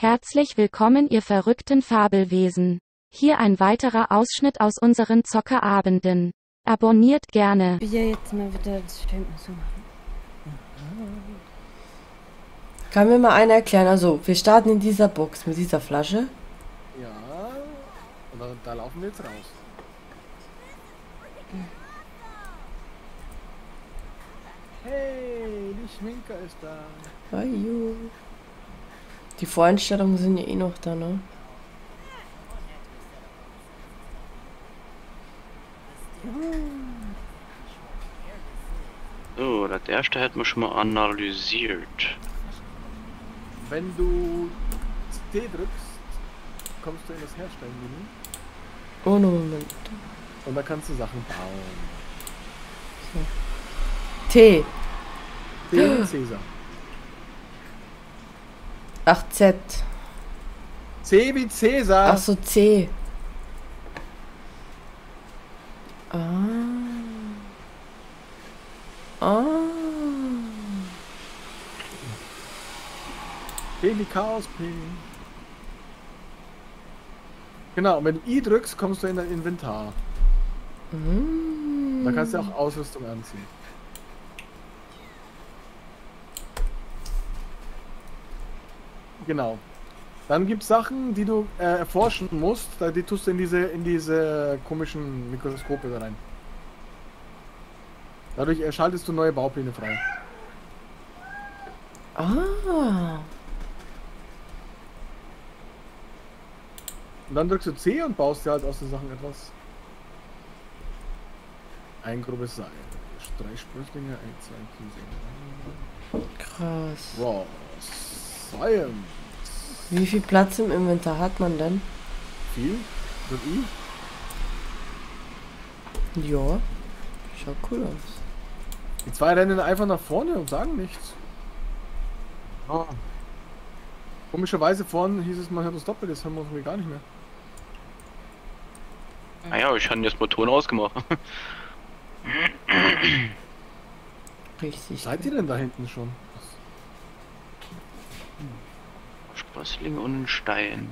Herzlich willkommen ihr verrückten Fabelwesen. Hier ein weiterer Ausschnitt aus unseren Zockerabenden. Abonniert gerne. Ja, jetzt mal wieder das Film so machen. Kann mir mal einer erklären? Also, wir starten in dieser Box mit dieser Flasche. Ja, und da, da laufen wir jetzt raus. Hey, die Schminker ist da. Ajo. Die Voreinstellungen sind ja eh noch da, ne? So, das erste hätten wir schon mal analysiert. Wenn du T drückst, kommst du in das Herstellen-Menü Ohne Moment. und da kannst du Sachen bauen. T. T wie Cäsar. Ach, Z. C wie Cäsar. Ach so, C. Ah. Ah. P wie Chaos P. Genau, und wenn du I drückst, kommst du in dein Inventar. Mm. Da kannst du auch Ausrüstung anziehen. Genau. Dann gibt es Sachen, die du äh, erforschen musst, die tust du in diese, in diese komischen Mikroskope da rein. Dadurch erschaltest du neue Baupläne frei. Ah. Und dann drückst du C und baust dir halt aus den Sachen etwas. Ein grobes Seil. Drei Sprösslinge, ein, zwei. Krass. Wow. Science. Wie viel Platz im Inventar hat man denn? Viel? Mit I? Ja. Schaut cool aus. Die zwei rennen einfach nach vorne und sagen nichts. Oh, Komischerweise vorhin hieß es, man hört das doppelt, das haben wir irgendwie gar nicht mehr. naja, ich habe jetzt Motoren ausgemacht. Richtig. Seid ihr denn da hinten schon? Sprössling und ein Stein.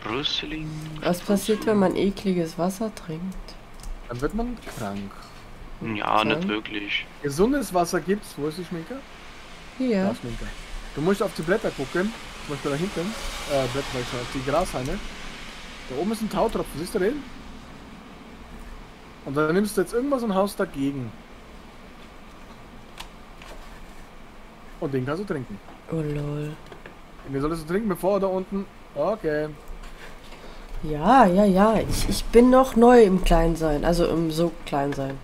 Sprössling. Was passiert, wenn man ekliges Wasser trinkt? Dann wird man krank. Ja, nicht Stein? wirklich. Gesundes Wasser gibt's. Wo ist die Schminke? Hier. Da, Schminke. Du musst auf die Blätter gucken. Zum Beispiel da hinten. Äh, Blätter, auf die Grashalme. Da oben ist ein Tautropfen. Siehst du den? Und dann nimmst du jetzt irgendwas und haust dagegen. Und den kannst du trinken. Oh lol. Den solltest du trinken, bevor er da unten. Okay. Ja, ja, ja. Ich, ich bin noch neu im Kleinsein. Also im so Kleinsein.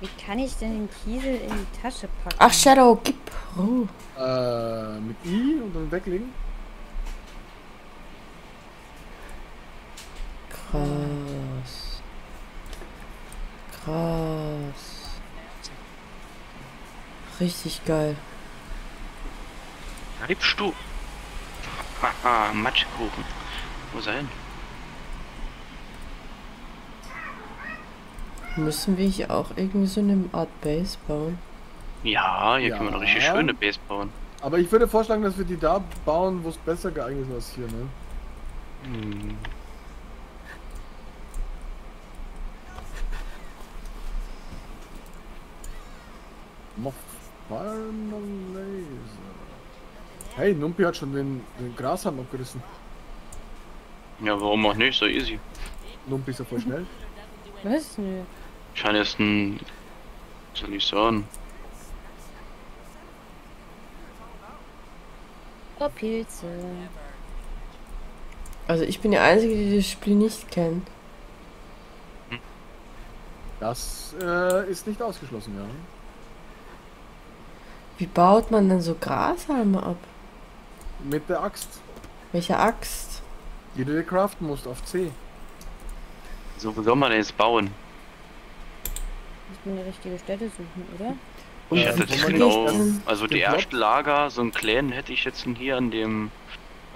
Wie kann ich denn den Kiesel in die Tasche packen? Ach, Shadow, gib. Oh. Äh, mit I und dann weglegen. Krass. Krass. Richtig geil. Bleibst du? Haha, Matschkuchen. Wo ist er hin? Müssen wir hier auch irgendwie so eine Art Base bauen? Ja, hier können wir eine richtig Ja. schöne Base bauen. Aber ich würde vorschlagen, dass wir die da bauen, wo es besser geeignet ist als hier, ne? Hm. Laser. Hey, Numpi hat schon den, den Grashalm abgerissen. Ja, warum auch nicht? So easy. Numpi ist ja voll schnell. Was? Nö. Ich habe jetzt ein. Soll ich sagen? Oh, Pilze. Also ich bin die Einzige, die das Spiel nicht kennt. Das äh, ist nicht ausgeschlossen, ja. Wie baut man denn so Grashalme ab? Mit der Axt, Welche Axt? die du dir craften musst auf C. So, wo soll man denn jetzt bauen? Muss man eine richtige Stätte suchen, oder? Und Ich jetzt man genau. Also die erste Lager, so ein Clan hätte ich jetzt hier an dem.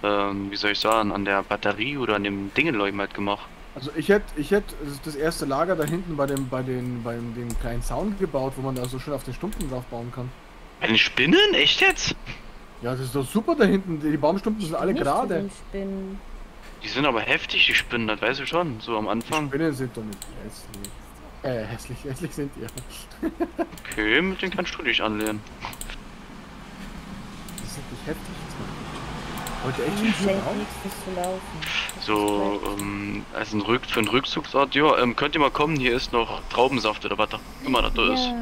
Ähm, wie soll ich sagen? An der Batterie oder an dem Dingenleum halt gemacht. Also ich hätte, ich hätte das erste Lager da hinten bei dem, bei den, bei dem kleinen Zaun gebaut, wo man da so schön auf den Stumpen drauf bauen kann. Eine Spinnen? Echt jetzt? Ja, das ist doch super da hinten. Die Baumstumpen sind alle gerade. Die sind aber heftig, die Spinnen, das weiß ich schon. So am Anfang. Spinnen sind doch nicht hässlich. Äh, hässlich, hässlich sind die. Okay, mit denen kannst du dich anlehnen. Die sind nicht heftig. Heute echt nicht das. Das So, ähm, als ein Rück für einen Rückzugsort, ja, ähm, könnt ihr mal kommen, hier ist noch Traubensaft oder was da immer da blöd. ist. Ja.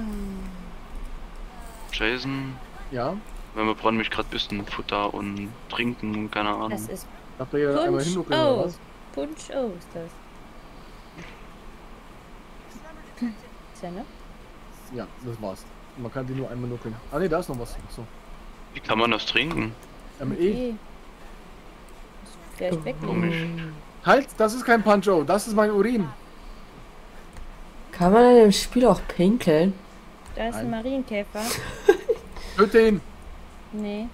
Jason, Ja, weil wir brauchen mich gerade ein bisschen Futter und Trinken und keine Ahnung. Das ist habt ihr ja einmal Punch hinnuckeln oder was? Punch O ist das. Ist ja, ne? Ja, das war's. Man kann die nur einmal nuckeln. Ah ne, da ist noch was. So. Wie kann man das trinken? Ähm, eh. Okay. Das Vielleicht weglegen. Komisch. Halt, das ist kein Punch-O, das ist mein Urin. Kann man in dem Spiel auch pinkeln? Da ist ein. Marienkäfer. Töte ihn. Nee.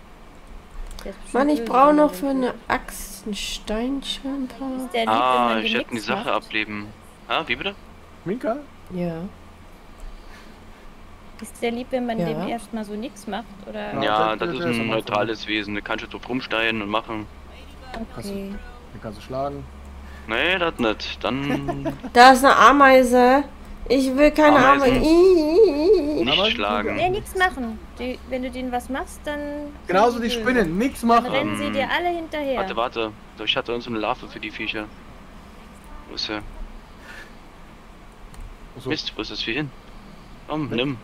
Mann, ich brauche noch für eine Axt ein Steinchen. Lieb, Ah, ich hätte die Sache macht? ableben. Ah, wie bitte? Minka? Ja. Ist der lieb, wenn man Ja. dem erstmal so nix macht? Oder? Ja, Ja, das- das ist ein neutrales Wesen. Da kannst du drauf rumsteigen und machen. Okay. Den kannst du schlagen. Nee, das nicht. Dann Da ist eine Ameise. Ich will keine Ameisen. Ameise. Ih. nicht schlagen. Nee, nix machen. Die, wenn du denen was machst, dann. Genauso die. Spinnen, Dann machen. rennen sie dir alle hinterher. Warte, warte. Ich hatte uns so eine Larve für die Viecher. Wo ist er? So. Mist, wo ist das Vieh hin? Komm, Weg. nimm.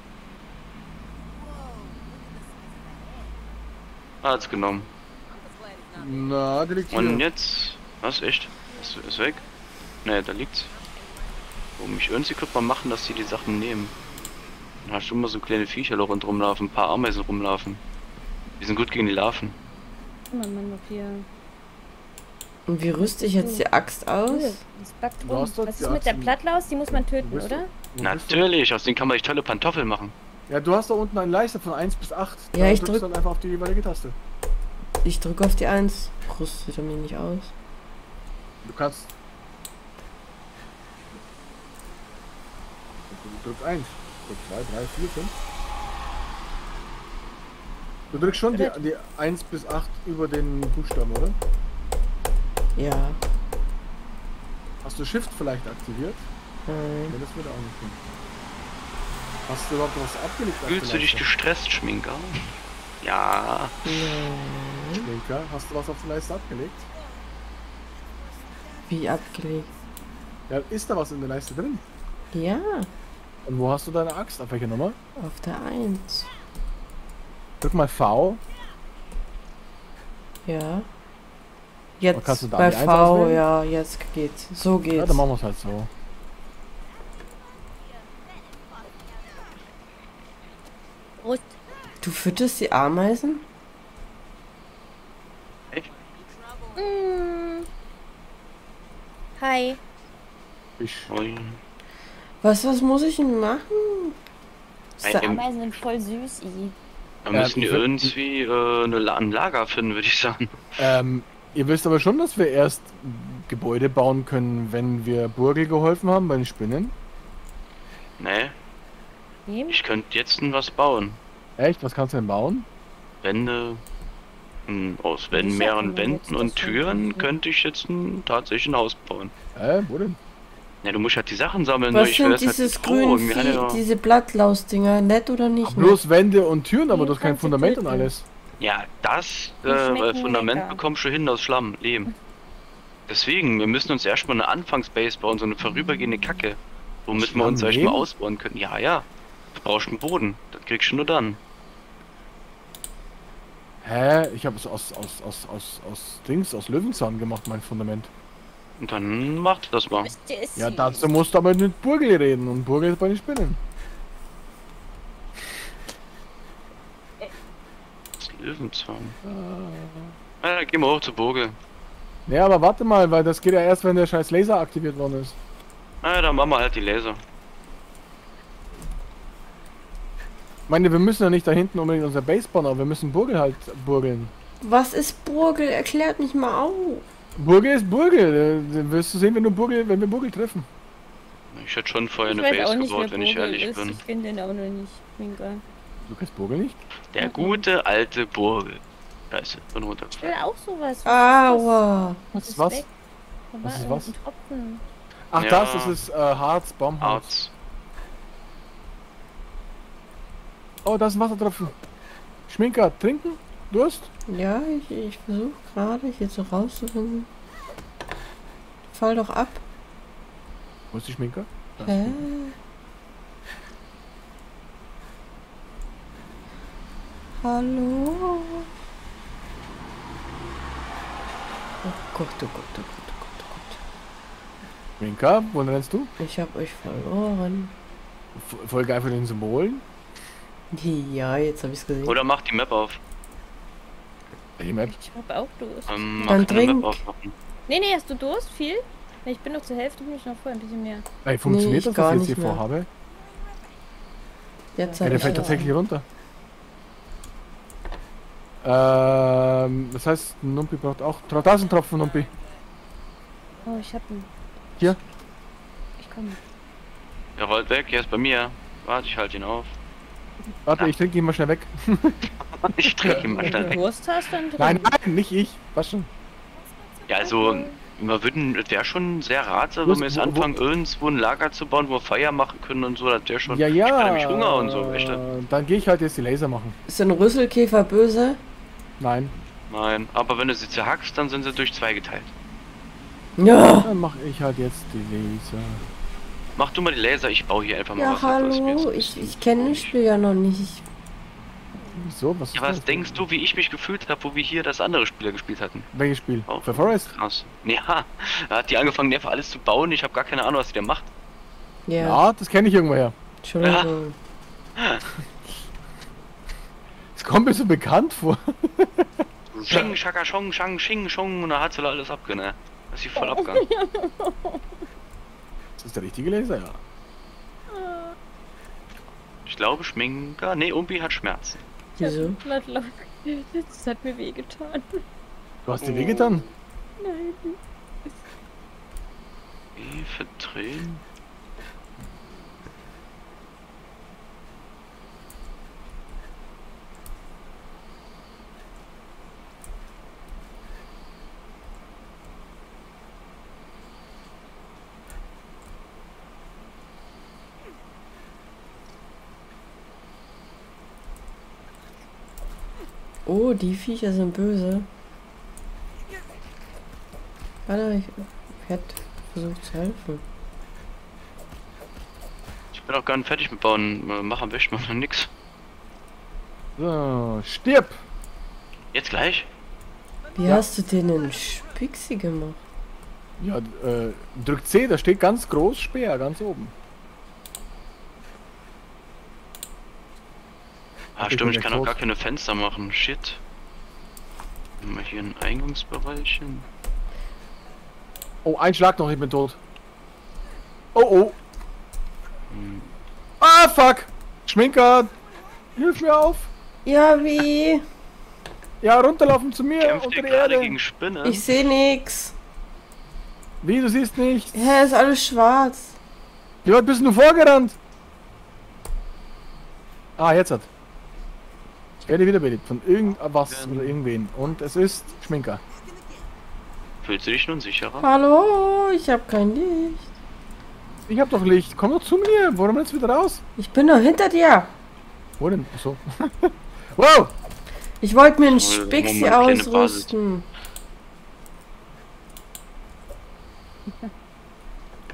Ah, hat's genommen. Na, der liegt hier. Und jetzt. Was, echt? Ist, ist weg? Ne, da liegt's. Um mich irgendwie könnte man machen, dass sie die Sachen nehmen. Dann hast du immer so kleine Viecher noch rund rumlaufen, ein paar Ameisen rumlaufen. Die sind gut gegen die Larven. Guck mal, Mann, noch hier. Und wie rüste ich jetzt die Axt aus? Doch Was ist mit der Plattlaus? Die muss man töten, oder? Natürlich, aus denen kann man echt tolle Pantoffeln machen. Ja, du hast da unten eine Leiste von 1 bis 8. Ja, ich drückst drück- dann einfach auf die jeweilige Taste. Ich drücke auf die 1. Rüstet er mir nicht aus. Du kannst. Du drückst 1. Drück 2, 3, 4, 5. Du drückst schon die, die 1 bis 8 über den Buchstaben, oder? Ja. Hast du Shift vielleicht aktiviert? Nein. Ja, das würde auch nicht gehen. Hast du überhaupt was abgelegt? Fühlst du dich gestresst, Schminker? Ja. Nein. Schminker, hast du was auf der Leiste abgelegt? Wie abgelegt? Ja, ist da was in der Leiste drin? Ja. Und wo hast du deine Axt? Auf welcher Nummer? Auf der 1. Drück mal V. Ja. Jetzt kannst du da bei V, auswählen? ja, jetzt geht's. So Ja, geht's. dann machen wir es halt so. Du fütterst die Ameisen? Mm. Hi. Ich. Ui. Was, was muss ich denn machen? Im- Ameisen sind voll süß, i. Da müssen die ich würd- irgendwie äh, eine ein Lager finden, würde ich sagen. Ähm, ihr wisst aber schon, dass wir erst Gebäude bauen können, wenn wir Burgel geholfen haben bei den Spinnen. Nee, Wem? ich könnte jetzt ein was bauen. Echt? Was kannst du denn bauen? Wände. hm, Aus Wänden, mehreren Wänden und? Türen könnte ich jetzt ein, tatsächlich ein Haus bauen. Hä? Wo denn? Ja, du musst halt die Sachen sammeln, Was ich will sind das halt dieses Stroh grüne Vieh, diese Blattlausdinger? Nett oder nicht? Ach, bloß Wände und Türen, aber du hast kein Fundament und alles. Ja, das äh, Fundament lecker. bekommst du hin aus Schlamm, Lehm. Deswegen, wir müssen uns erstmal eine Anfangsbase bauen, so eine vorübergehende Kacke. Womit wir uns Schlamm, erstmal ausbauen können. Ja, ja. Du brauchst einen Boden. Das kriegst du nur dann. Hä? Ich habe es aus, aus, aus, aus, aus Dings, aus Löwenzahn gemacht, mein Fundament. Und dann macht das mal. Ja, dazu musst du aber mit Burgel reden und Burgel ist bei den Spinnen. Das ist Löwenzahn. Ah, dann gehen wir hoch zur Burge. Ja, aber warte mal, weil das geht ja erst, wenn der scheiß Laser aktiviert worden ist. Na, dann machen wir halt die Laser. Ich meine, wir müssen ja nicht da hinten unbedingt unser Base bauen, aber wir müssen Burgel halt burgeln. Was ist Burgel? Erklärt mich mal auf. Burge ist Burge. äh, Den wirst du sehen, wenn, du Burge, wenn wir Burge treffen. Ich hätte schon vorher Ich eine Base nicht, gebaut, wenn ich Burgel ehrlich ist. bin. Ich kenne den auch noch nicht. Minka. Du kennst Burge nicht? Der gute alte Burgel. Scheiße, bin Ich will auch sowas. Was Aua. Was ist was? Was ist was? Ach, Ja. das, das ist äh, Harz, Baumharz. Oh, da ist ein Wassertropfen. Schminker, trinken? Durst? Ja, ich, ich versuche gerade hier so rauszufinden. Fall doch ab. Wo ist die Schminker? Da ist Hä? Hallo? Oh Gott, oh Gott, oh Gott, oh Gott, oh Gott. Schminker, wo rennst du? Ich hab euch verloren. F Folge einfach den Symbolen. Ja, jetzt habe ich's gesehen. Oder mach die Map auf. Ich hab auch Durst. Ähm, Dann trink. Nee, nee, hast du Durst? Viel? Ich bin noch zur Hälfte, bin ich noch vorher ein bisschen mehr. Ey, funktioniert ich das, was ich jetzt hier mehr. vorhabe? Jetzt Ja, der fällt tatsächlich runter. Ähm, das heißt, Numpi braucht auch. Da ist ein Tropfen, Numpi. Oh, ich hab ihn. Hier. Ich komme. Er rollt weg, er ist bei mir. Warte, ich halte ihn auf. Warte, Ja. ich trinke ihn mal schnell weg. Ich trinke ihn mal schnell weg. Durst hast, dann drin. Nein, nein, nicht ich. Was schon? Ja, also, wir würden, das wäre schon sehr ratsam, wenn wir jetzt wo- wo- anfangen, irgendwo ein Lager zu bauen, wo wir Feuer machen können und so, das wäre schon. Ja, ja. Ich nämlich Hunger und so, du? äh, Dann gehe ich halt jetzt die Laser machen. Ist ein Rüsselkäfer böse? Nein. Nein, aber wenn du sie zerhackst, dann sind sie durch zwei geteilt. Ja. Dann mache ich halt jetzt die Laser. Mach du mal die Laser, ich baue hier einfach mal Ja, was. mir hallo. jetzt- Ich, ich kenne das Spiel ja noch nicht. Wieso? Was Ja, was denkst du, wie ich mich gefühlt habe, wo wir hier das andere Spieler gespielt hatten? Welches Spiel? Oh. Für Forest? Krass. Ja, da hat die angefangen, einfach alles zu bauen. Ich habe gar keine Ahnung, was die da macht. Ja. Ja, das kenne ich irgendwoher. Entschuldigung. Das kommt mir so bekannt vor. Sching, schaka, schong, schang, sching, schong. Und da hat sie alles abgegangen. ne? Das ist sie voll abgegangen. Das ist der richtige Laser, ja. Ich glaube, Schminker. Nee, Umbi hat Schmerzen. Wieso? Das hat mir wehgetan. Du hast dir wehgetan? Nein. Wie verdrehen? Oh, die Viecher sind böse. Warte, ich, hätte versucht zu helfen. Ich bin auch gar nicht fertig mit Bauen. Äh, Machen wäscht man noch nix. So, stirb! Jetzt gleich? Wie Ja. hast du den in Spixi gemacht? Ja, äh, drück C, da steht ganz groß Speer, ganz oben. Ah, Ich stimmt, ich kann auch gar keine Fenster machen. Shit. Mal hier einen Eingangsbereich hin. Oh, ein Schlag noch, ich bin tot. Oh, oh. Hm. Ah, fuck! Schminker! Hilf mir auf! Ja, wie? Ja, runterlaufen zu mir Kämpft unter die Erde. gegen Spinne? Ich sehe nix. Wie, du siehst nichts? Hä, ist alles schwarz. Wie weit bist du vorgerannt? Ah, jetzt hat. Ich werde wiederbelebt von irgendwas oder irgendwen. Und es ist Schminker. Fühlst du dich nun sicherer? Hallo, ich habe kein Licht. Ich hab doch Licht. Komm doch zu mir. Warum du wieder raus? Ich bin doch hinter dir. Wo denn? Achso. wow! Ich wollte mir einen Spixi ausrüsten.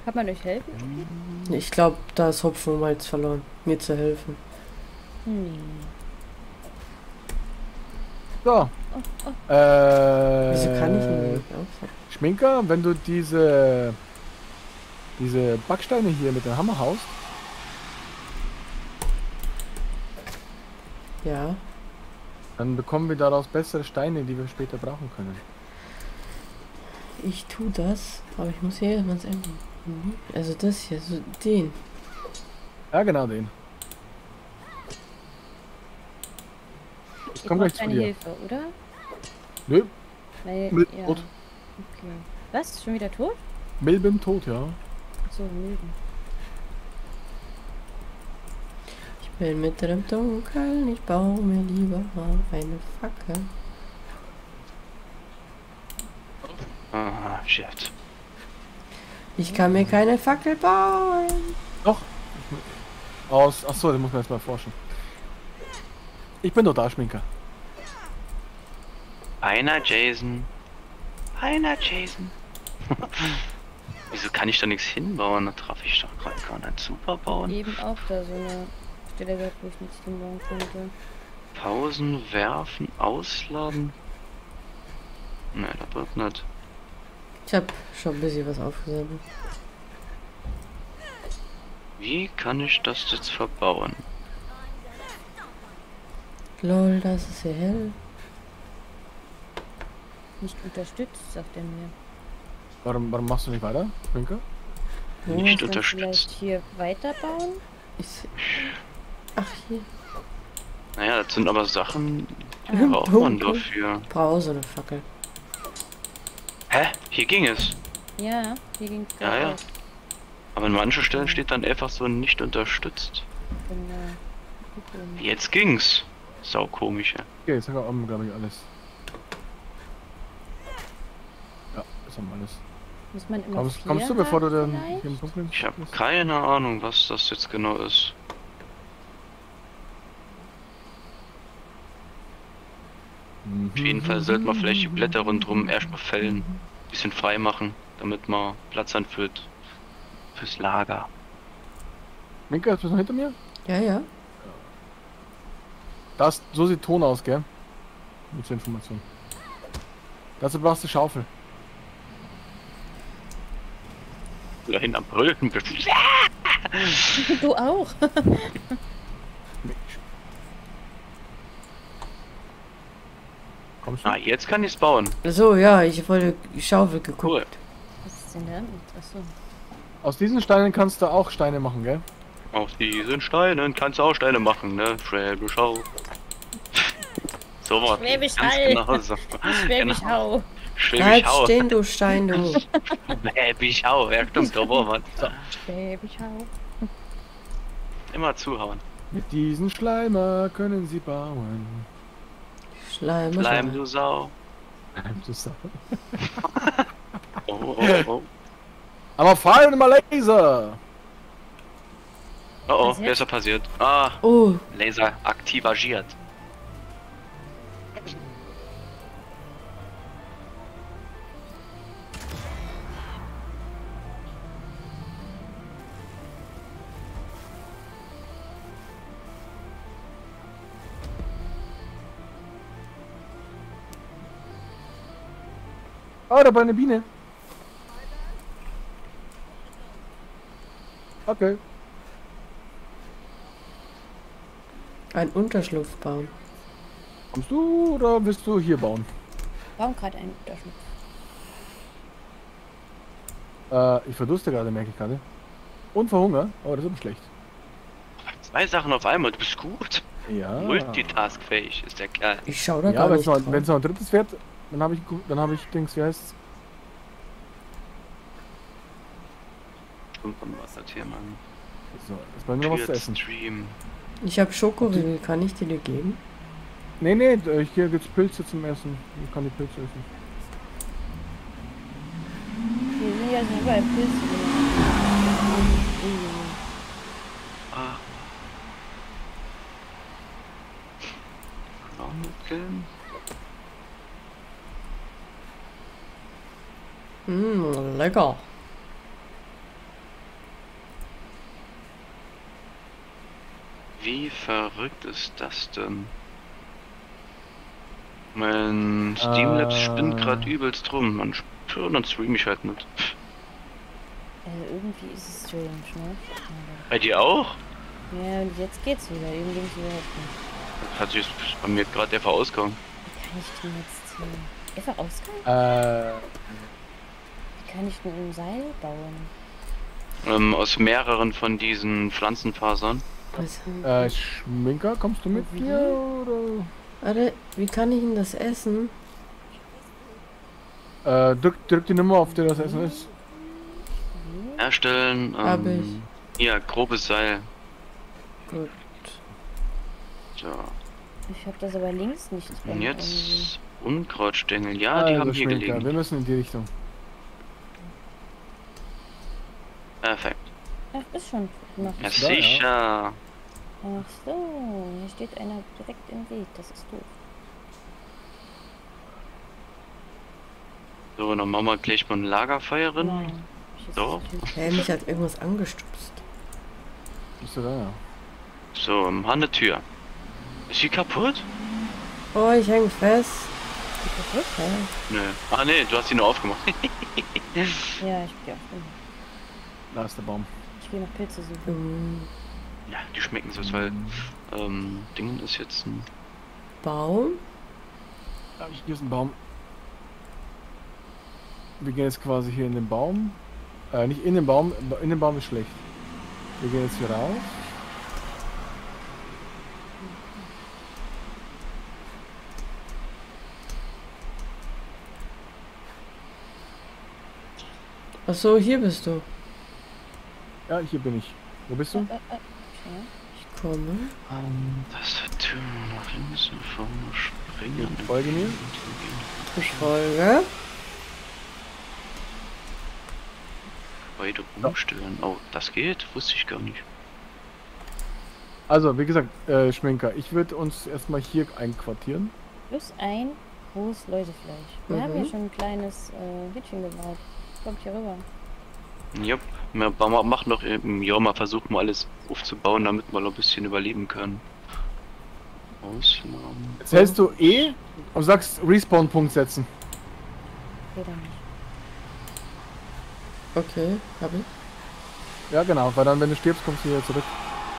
Kann man euch helfen? Ich glaube, da ist Hopfen und Malz verloren, mir zu helfen. Hm. So. Äh, Wieso kann ich nicht auffangen? Schminker, wenn du diese diese Backsteine hier mit dem Hammer haust, Ja. dann bekommen wir daraus bessere Steine, die wir später brauchen können. Ich tu das, aber ich muss hier was ändern. Also das hier, so den. Ja, genau den. Ich Ihr komm gleich zu dir. Hilfe, oder? Nö, Weil, Mit ja. Brot. Okay. Was? Schon wieder tot? Milben tot, ja. Achso, Milben. Ich bin mitten im Dunkeln, ich baue mir lieber eine Fackel. Ah, shit. Ich kann mir keine Fackel bauen. Doch. Aus. Achso, den muss man jetzt mal forschen. Ich bin doch da, Schminker. Einer Jason. Einer Jason. Wieso kann ich da nichts hinbauen? Da traf ich doch gerade gar nicht. Super bauen. Eben auch da so eine Stelle gehabt, wo ich nichts hinbauen konnte. Pausen, werfen, ausladen. Ne, das wird nicht. Ich habe schon ein bisschen was aufgesammelt. Wie kann ich das jetzt verbauen? Lol, das ist sehr hell. Nicht unterstützt, sagt er mir. Warum, warum machst du nicht weiter? Ja, Nicht unterstützt. vielleicht hier weiterbauen? Ich seh- Ach, hier. Naja, das sind aber Sachen, die Im braucht man dafür. Brauche so eine Fackel. Hä? Hier ging es. Ja, hier ging es Ja, ja. Aber an manchen Stellen steht dann einfach so nicht unterstützt. Genau. Jetzt ging's. Sau komisch, ja. Okay, jetzt haben wir, glaube ich, alles. Ja, das haben wir alles. Muss man immer Kommst, kommst du, bevor du hier im Dunkeln Ich habe keine Ahnung, was das jetzt genau ist. Mhm. Auf jeden Fall sollte man vielleicht die Blätter rundherum erstmal fällen. Bisschen frei machen, damit man Platz hat für, fürs Lager. Minka, bist du noch hinter mir? Ja, ja. Das, so sieht Ton aus, gell? Mit zur Information. Dazu brauchst du Schaufel. Dahin am Brüllen bist. Du auch. Kommst du? Ah, jetzt kann ich's bauen. So, ja, ich wollte die Schaufel geguckt. Cool. Was ist denn damit? Achso. Aus diesen Steinen kannst du auch Steine machen, gell? Auf diesen Steinen kannst du auch Steine machen, ne? Schwäbisch Hau. So was. Schwäbisch Ganz Hall. genau so. Schwäbisch Genau. Hau. Schwäbisch Bleib Hau. stehen, du Stein, du. Schwäbisch Hau. Ja, stimmt, war was. Schwäbisch Hau. Immer zuhauen. Mit diesen Schleimer können sie bauen. Schleim, Bleib du Sau. Du Sau. Oh, oh, oh. Aber fallen mal Laser! Oh, oh, Was wer ist da passiert? Ah, Oh, Laser aktiviert. Oh, da war eine Biene. Okay. ein Unterschlupf bauen. Kommst du oder willst du hier bauen? Warum gerade ein Unterschlupf? Äh, ich verdurste gerade, merke ich gerade. Und verhungere, aber das ist aber schlecht. Zwei Sachen auf einmal, du bist gut. Ja. Multitaskfähig ist der Kerl. Ich schau da Ja, gar wenn nicht es noch, ein drittes wird, dann habe ich, dann habe ich, Dings, wie heißt's? Stimmt, dann was das hier, Mann. So, ist bei mir noch was zu essen. Stream. Ich habe Schokoriegel, kann ich die dir geben? Nee, nee, äh, hier gibt's Pilze zum Essen. Ich kann die Pilze essen. Hier sind ja so überall Pilze. Ah. Klarmitteln. Mmm, lecker. Wie verrückt ist das denn? Mein Streamlabs Äh. spinnt gerade übelst rum. Man spürt, dann stream ich halt nicht. Also irgendwie ist es strange, ne? Bei dir auch? Ja, und jetzt geht's wieder. Eben ging es überhaupt nicht. Hat sich bei mir gerade einfach ausgegangen. Wie kann ich denn jetzt hier... Einfach ausgehen? Äh, kann ich denn ein Seil bauen? Ähm, aus mehreren von diesen Pflanzenfasern. Was? äh, Schminker, kommst du mit Wie? mir oder? Warte, wie kann ich denn das essen? Äh, drück, drück die Nummer, auf der das Essen ist. Herstellen. Ähm, Hab Ja, grobes Seil. Gut. So. Ich habe das aber links nicht. Und irgendwie. jetzt Unkrautstängel. Ja, die Also, haben hier Schminker, gelegen. Wir müssen in die Richtung. Perfekt. Ach, ist schon gemacht. Ja, Ja, sicher. Ach so, hier steht einer direkt im Weg. Das ist doof. So, dann machen wir gleich mal ein Lagerfeuer drin. Nein. So. das. Hä, mich hat irgendwas angestupst. Bist du da? Ja. So, haben eine Tür. Ist die kaputt? Oh, ich häng fest. Ist das Hä? Nö. Ah, nee, du hast sie nur aufgemacht. Ja, ich. Da ist der Baum. Ich gehe nach Pilze suchen. Hm, ja, die schmecken so, weil ähm, Ding ist jetzt ein. Baum? Ja, hier ist ein Baum. Wir gehen jetzt quasi hier in den Baum. Äh, nicht in den Baum, in den Baum ist schlecht. Wir gehen jetzt hier raus. Ach so, hier bist du. Ja, hier bin ich. Wo bist du? Äh, äh, ja. Ich komme. Ähm, das hat Tür nach links und vorne springen. Folge mir. Ich folge. Beide umstellen. Oh, das geht? Wusste ich gar nicht. Also, wie gesagt, äh, Schminker, ich würde uns erstmal hier einquartieren. Plus ein rohes Läusefleisch. Wir Mhm. haben hier schon ein kleines äh, Hütchen gebaut. Kommt hier rüber. Jupp. Wir machen doch im Jahr mal versuchen, mal alles aufzubauen, damit wir noch ein bisschen überleben können. Ausnahmen. Jetzt hältst du E und sagst Respawn-Punkt setzen. Okay, hab ich. Ja, genau, weil dann, wenn du stirbst, kommst du wieder zurück.